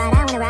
ride, I wanna ride.